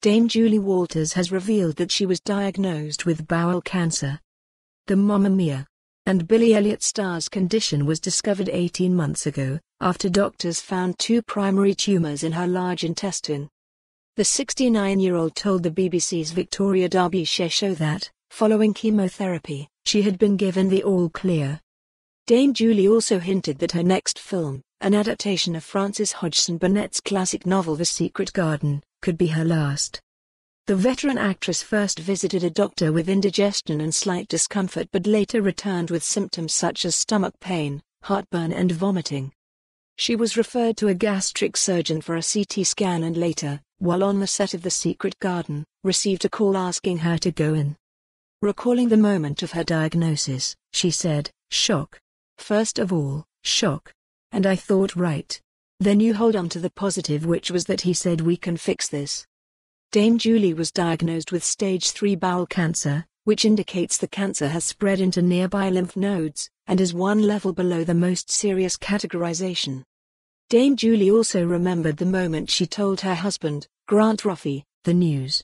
Dame Julie Walters has revealed that she was diagnosed with bowel cancer. The Mamma Mia and Billy Elliot star's condition was discovered 18 months ago, after doctors found two primary tumors in her large intestine. The 69-year-old told the BBC's Victoria Derbyshire show that, following chemotherapy, she had been given the all-clear. Dame Julie also hinted that her next film, an adaptation of Frances Hodgson Burnett's classic novel The Secret Garden, could be her last. The veteran actress first visited a doctor with indigestion and slight discomfort but later returned with symptoms such as stomach pain, heartburn and vomiting. She was referred to a gastric surgeon for a CT scan and later, while on the set of The Secret Garden, received a call asking her to go in. Recalling the moment of her diagnosis, she said, shock. First of all, shock. And I thought right, then you hold on to the positive which was that he said we can fix this. Dame Julie was diagnosed with stage 3 bowel cancer, which indicates the cancer has spread into nearby lymph nodes, and is one level below the most serious categorization. Dame Julie also remembered the moment she told her husband, Grant Roffey, the news.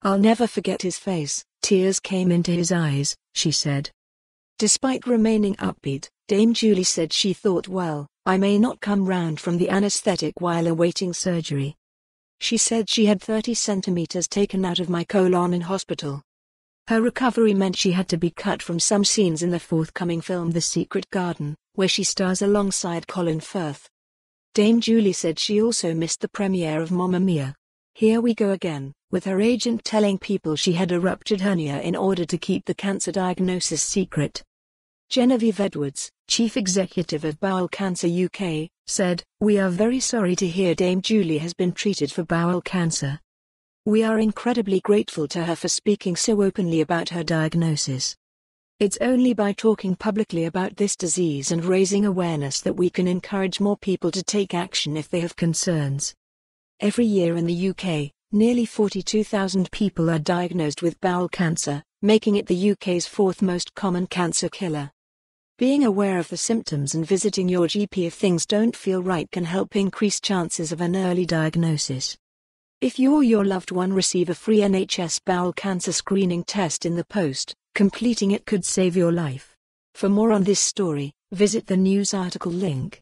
I'll never forget his face, tears came into his eyes, she said. Despite remaining upbeat, Dame Julie said she thought well, I may not come round from the anesthetic while awaiting surgery. She said she had 30 centimeters taken out of my colon in hospital. Her recovery meant she had to be cut from some scenes in the forthcoming film The Secret Garden, where she stars alongside Colin Firth. Dame Julie said she also missed the premiere of Mamma Mia. Here we go again, with her agent telling people she had a ruptured hernia in order to keep the cancer diagnosis secret. Genevieve Edwards, chief executive of Bowel Cancer UK, said, We are very sorry to hear Dame Julie has been treated for bowel cancer. We are incredibly grateful to her for speaking so openly about her diagnosis. It's only by talking publicly about this disease and raising awareness that we can encourage more people to take action if they have concerns. Every year in the UK, nearly 42,000 people are diagnosed with bowel cancer, making it the UK's fourth most common cancer killer. Being aware of the symptoms and visiting your GP if things don't feel right can help increase chances of an early diagnosis. If you or your loved one receive a free NHS bowel cancer screening test in the post, completing it could save your life. For more on this story, visit the news article link.